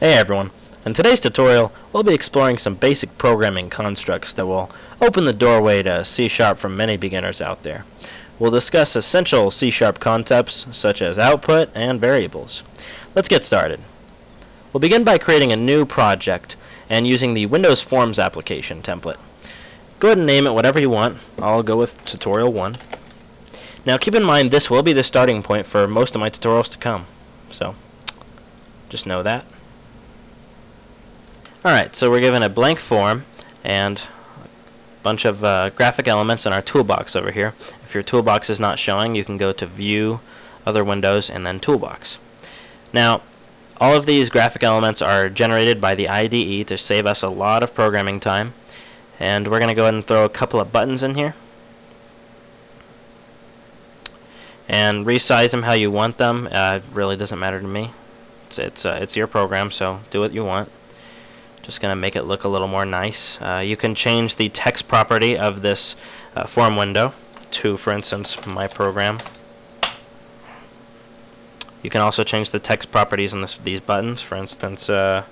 Hey everyone. In today's tutorial, we'll be exploring some basic programming constructs that will open the doorway to C-sharp for many beginners out there. We'll discuss essential C-sharp concepts such as output and variables. Let's get started. We'll begin by creating a new project and using the Windows Forms application template. Go ahead and name it whatever you want. I'll go with tutorial 1. Now keep in mind this will be the starting point for most of my tutorials to come. So just know that. Alright, so we're given a blank form and a bunch of uh, graphic elements in our toolbox over here. If your toolbox is not showing, you can go to View, Other Windows, and then Toolbox. Now, all of these graphic elements are generated by the IDE to save us a lot of programming time. And we're going to go ahead and throw a couple of buttons in here. And resize them how you want them. Uh, really doesn't matter to me. It's, it's, uh, it's your program, so do what you want. Just going to make it look a little more nice. Uh, you can change the text property of this uh, form window to, for instance, my program. You can also change the text properties on this, these buttons. For instance, uh,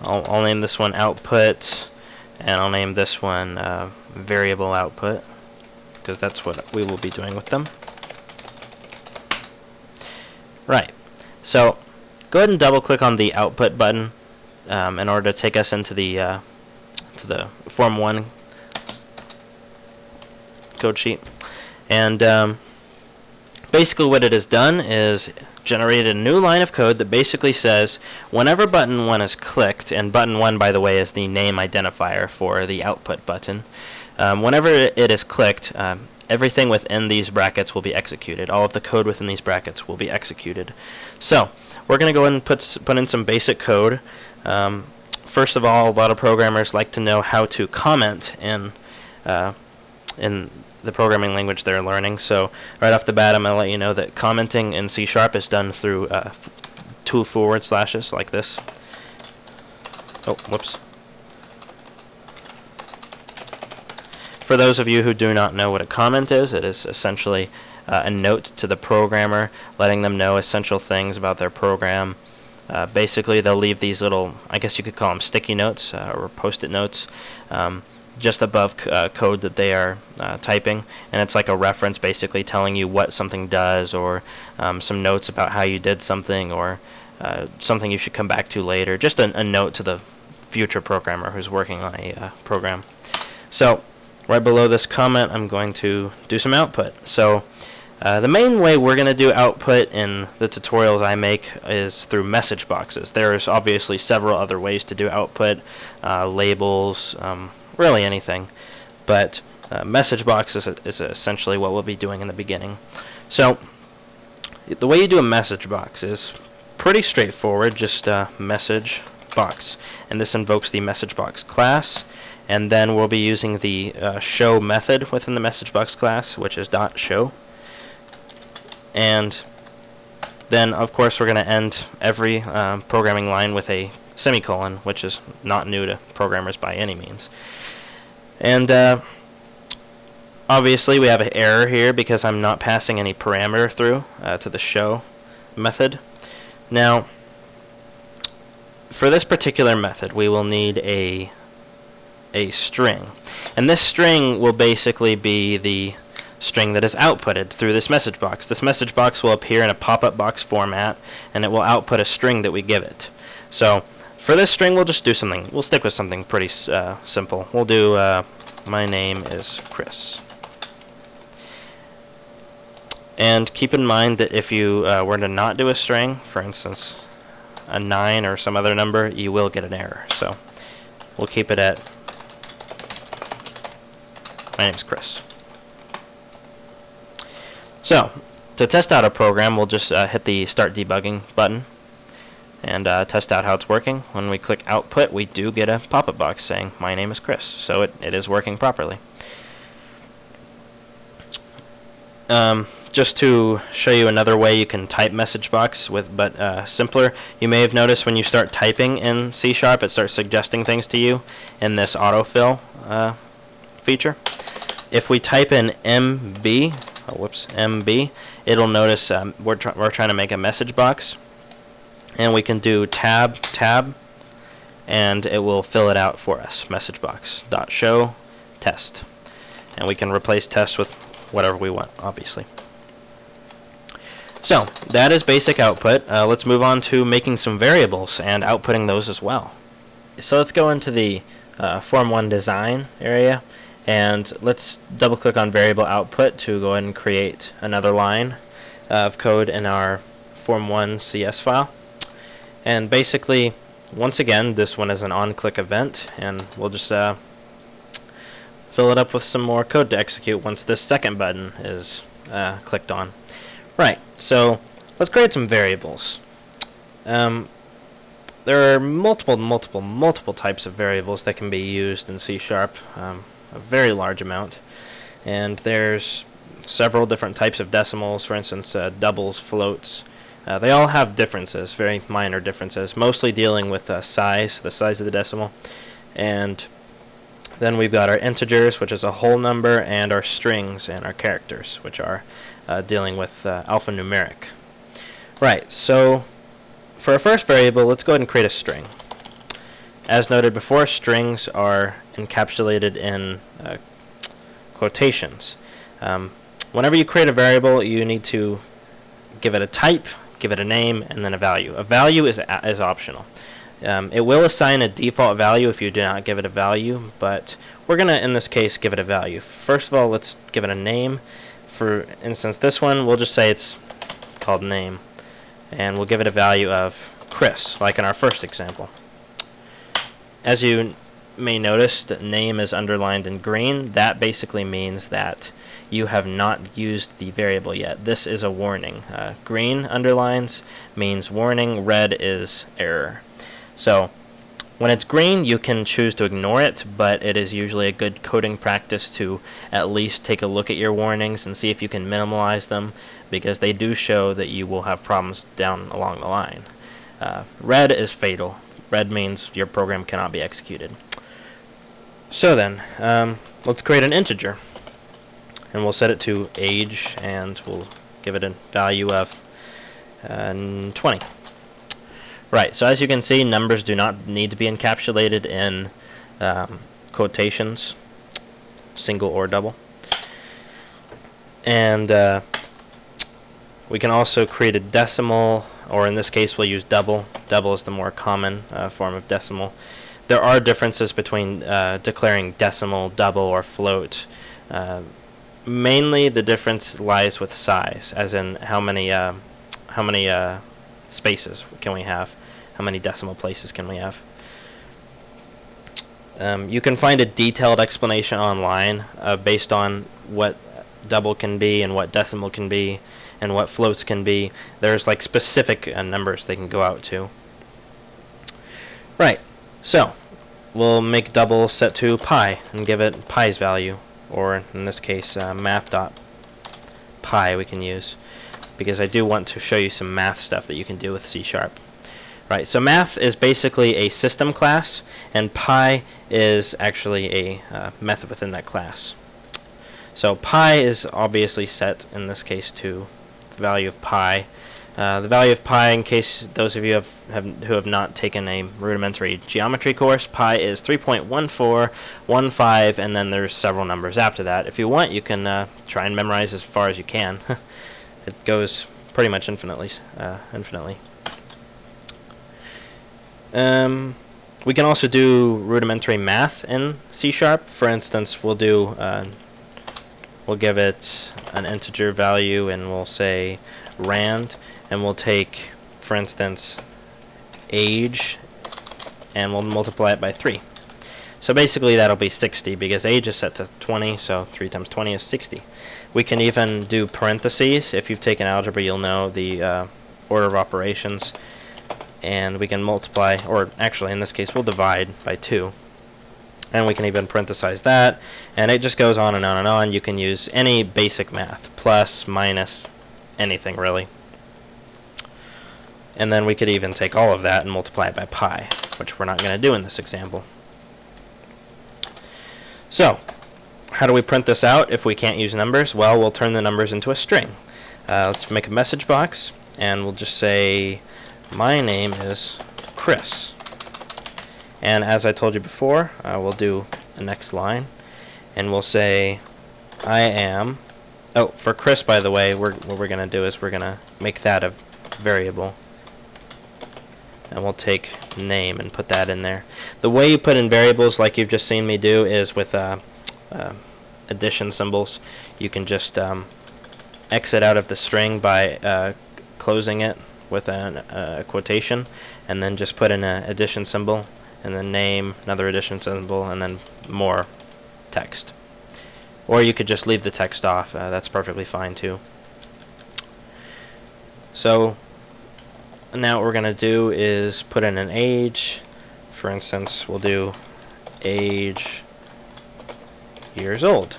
I'll, I'll, name this one output, and I'll name this one uh, variable output, because that's what we will be doing with them. Right. So, go ahead and double click on the output button um, in order to take us into the uh, to the Form 1 code sheet. And um, basically what it has done is generated a new line of code that basically says whenever button 1 is clicked, and button 1 by the way is the name identifier for the output button, um, whenever it is clicked, um, everything within these brackets will be executed. All of the code within these brackets will be executed. So we're going to go ahead and put, put in some basic code. Um, first of all, a lot of programmers like to know how to comment in uh, in the programming language they're learning. So right off the bat, I'm going to let you know that commenting in C Sharp is done through uh, two forward slashes like this. Oh, whoops. For those of you who do not know what a comment is, it is essentially uh, a note to the programmer letting them know essential things about their program. Uh, basically, they'll leave these little, I guess you could call them sticky notes uh, or post-it notes, um, just above uh, code that they are uh, typing, and it's like a reference, basically telling you what something does, or um, some notes about how you did something, or something you should come back to later. Just a, a, note to the future programmer who's working on a program. So, right below this comment, I'm going to do some output. So. Uh, the main way we're going to do output in the tutorials I make is through message boxes. There's obviously several other ways to do output, uh, labels, um, really anything. But uh, message box is, is essentially what we'll be doing in the beginning. So the way you do a message box is pretty straightforward, just message box. And this invokes the message box class. And then we'll be using the uh, show method within the message box class, which is dot show and then of course we're going to end every um, programming line with a semicolon which is not new to programmers by any means. And uh, obviously we have an error here because I'm not passing any parameter through uh, to the show method. Now for this particular method we will need a a string. And this string will basically be the string that is outputted through this message box. This message box will appear in a pop-up box format, and it will output a string that we give it. So for this string, we'll just do something. We'll stick with something pretty uh, simple. We'll do, uh, my name is Chris. And keep in mind that if you uh, were to not do a string, for instance, a 9 or some other number, you will get an error. So we'll keep it at my name's Chris. So, to test out a program, we'll just uh, hit the Start Debugging button and uh, test out how it's working. When we click Output, we do get a pop-up box saying, My name is Chris. So it, it is working properly. Um, just to show you another way you can type message box with but uh, simpler you may have noticed when you start typing in C sharp it starts suggesting things to you in this autofill uh, feature if we type in MB oh, whoops, MB, it'll notice um, we're, tr we're trying to make a message box. and we can do tab tab and it will fill it out for us. Message box dot show test. And we can replace test with whatever we want obviously. So that is basic output. Uh, let's move on to making some variables and outputting those as well. So let's go into the uh, form 1 design area and let's double click on variable output to go ahead and create another line of code in our form 1 CS file. And basically once again this one is an on click event and we'll just uh, fill it up with some more code to execute once this second button is uh, clicked on. Right so let's create some variables. Um, there are multiple multiple multiple types of variables that can be used in C sharp. Um, a very large amount and there's several different types of decimals for instance uh, doubles floats uh, they all have differences, very minor differences, mostly dealing with uh, size, the size of the decimal. And then we've got our integers, which is a whole number, and our strings and our characters, which are uh, dealing with uh, alphanumeric. Right, so for our first variable, let's go ahead and create a string. As noted before, strings are encapsulated in uh, quotations. Um, whenever you create a variable, you need to give it a type, give it a name, and then a value. A value is, is optional. Um, it will assign a default value if you do not give it a value, but we're going to, in this case, give it a value. First of all, let's give it a name. For instance, this one, we'll just say it's called name. And we'll give it a value of Chris, like in our first example. As you may notice, the name is underlined in green. That basically means that you have not used the variable yet. This is a warning. Uh, green underlines means warning, red is error. So when it's green, you can choose to ignore it, but it is usually a good coding practice to at least take a look at your warnings and see if you can minimize them, because they do show that you will have problems down along the line. Uh, red is fatal. Red means your program cannot be executed. So then, um, let's create an integer and we'll set it to age and we'll give it a value of uh, 20. Right, so as you can see, numbers do not need to be encapsulated in um, quotations, single or double. And uh, we can also create a decimal, or in this case we'll use double. Double is the more common uh, form of decimal. There are differences between uh, declaring decimal, double, or float. Uh, mainly the difference lies with size, as in how many uh, how many uh, spaces can we have, how many decimal places can we have. Um, you can find a detailed explanation online uh, based on what double can be and what decimal can be and what floats can be. There's like specific uh, numbers they can go out to. Right, so we'll make double set to pi and give it pi's value or in this case uh, math.pi we can use because I do want to show you some math stuff that you can do with C Sharp. Right, so math is basically a system class and pi is actually a uh, method within that class. So pi is obviously set in this case to the value of pi uh, the value of pi, in case those of you have, have, who have not taken a rudimentary geometry course, pi is 3.1415, and then there's several numbers after that. If you want, you can uh, try and memorize as far as you can. it goes pretty much infinitely. Uh, infinitely. Um, we can also do rudimentary math in C Sharp. For instance, we'll do uh, we'll give it an integer value, and we'll say rand and we'll take, for instance, age, and we'll multiply it by 3. So basically that'll be 60 because age is set to 20, so 3 times 20 is 60. We can even do parentheses. If you've taken algebra, you'll know the uh, order of operations. And we can multiply, or actually in this case we'll divide by 2. And we can even parenthesize that. And it just goes on and on and on. You can use any basic math, plus, minus, anything really. And then we could even take all of that and multiply it by pi, which we're not going to do in this example. So, how do we print this out if we can't use numbers? Well, we'll turn the numbers into a string. Uh, let's make a message box, and we'll just say my name is Chris. And as I told you before, uh, we'll do the next line, and we'll say, I am. Oh, for Chris, by the way, we're, what we're going to do is we're going to make that a variable. And we'll take name and put that in there. The way you put in variables, like you've just seen me do, is with uh, uh, addition symbols. You can just um, exit out of the string by uh, closing it with a quotation, and then just put in an addition symbol, and then name, another addition symbol, and then more text. Or you could just leave the text off. Uh, that's perfectly fine too. So now what we're going to do is put in an age. For instance, we'll do age years old.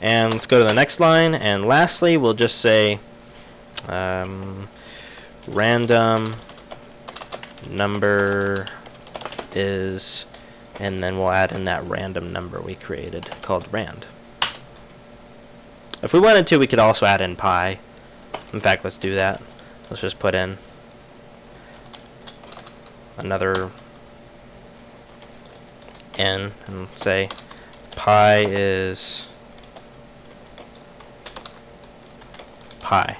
And let's go to the next line. And lastly, we'll just say um, random number is, and then we'll add in that random number we created called rand. If we wanted to, we could also add in pi. In fact, let's do that. Let's just put in another n and say pi is pi.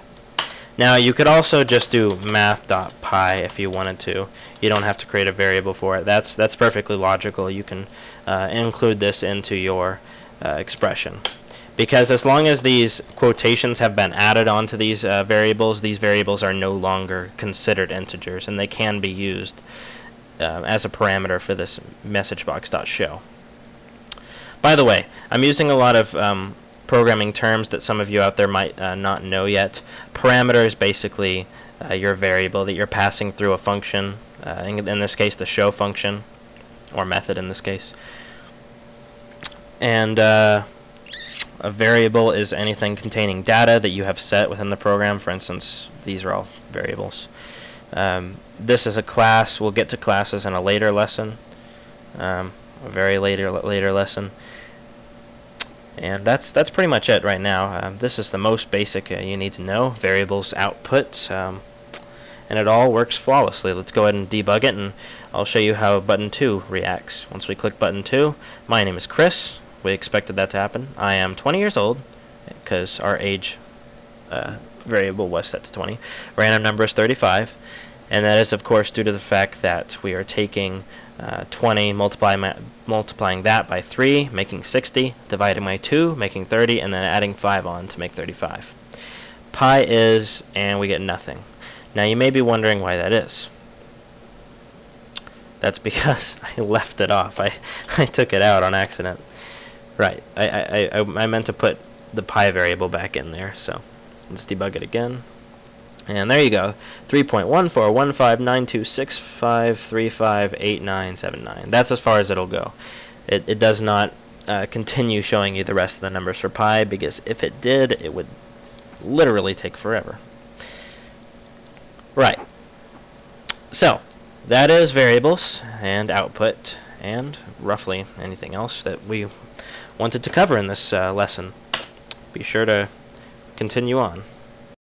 Now you could also just do math.pi if you wanted to. You don't have to create a variable for it. That's that's perfectly logical. You can uh, include this into your uh, expression because as long as these quotations have been added onto these uh, variables, these variables are no longer considered integers, and they can be used uh, as a parameter for this message messagebox.show. By the way, I'm using a lot of um, programming terms that some of you out there might uh, not know yet. Parameter is basically uh, your variable that you're passing through a function, uh, in, in this case the show function, or method in this case. And uh, a variable is anything containing data that you have set within the program. For instance, these are all variables. Um, this is a class. We'll get to classes in a later lesson, um, a very later later lesson. And that's that's pretty much it right now. Uh, this is the most basic uh, you need to know. Variables output, um, and it all works flawlessly. Let's go ahead and debug it, and I'll show you how button 2 reacts. Once we click button 2, my name is Chris. We expected that to happen. I am 20 years old because our age uh, variable was set to 20. Random number is 35. And that is, of course, due to the fact that we are taking uh, 20, multiply multiplying that by 3, making 60, dividing by 2, making 30, and then adding 5 on to make 35. Pi is, and we get nothing. Now you may be wondering why that is. That's because I left it off. I, I took it out on accident. Right. I, I, I, I meant to put the pi variable back in there, so let's debug it again. And there you go. 3.14159265358979. That's as far as it'll go. It, it does not uh, continue showing you the rest of the numbers for pi because if it did, it would literally take forever. Right. So, that is variables and output and roughly anything else that we wanted to cover in this uh, lesson. Be sure to continue on.